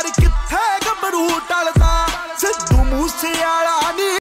ਯਾਰ ਕਿੱਥੇ